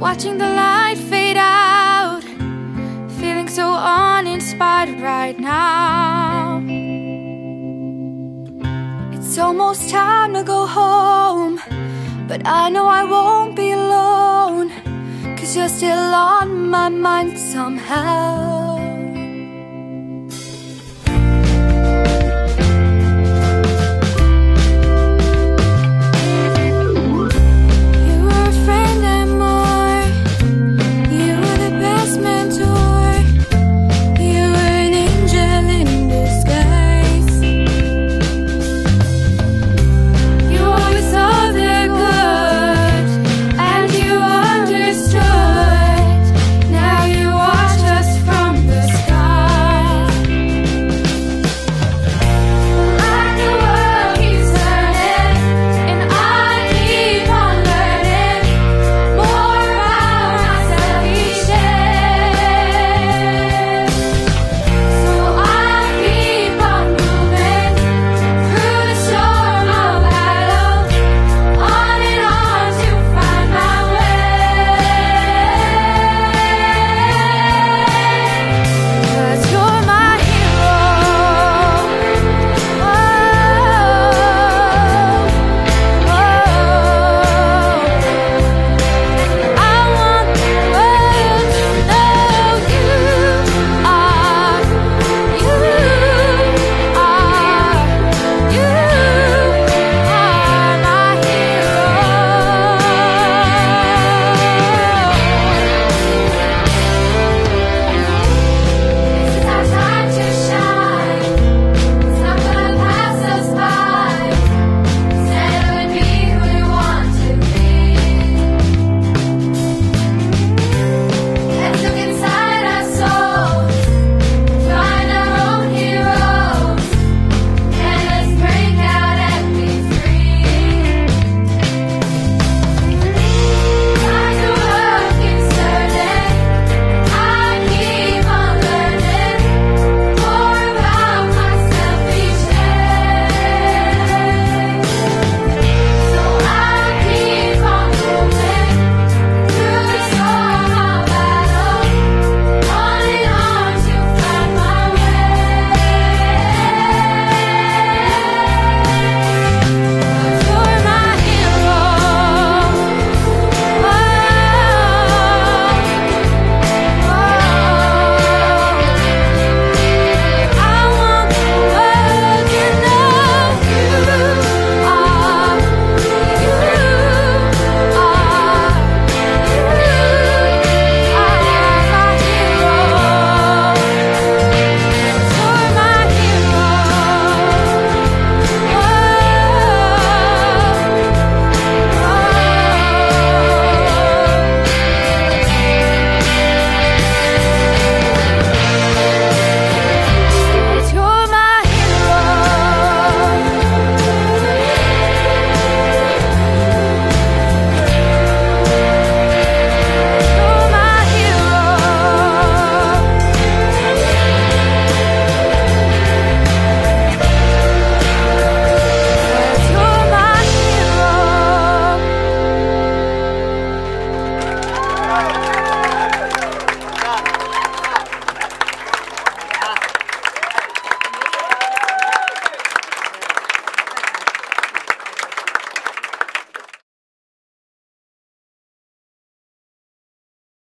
watching the light fade out, feeling so uninspired right now. It's almost time to go home, but I know I won't be alone, cause you're still on my mind somehow.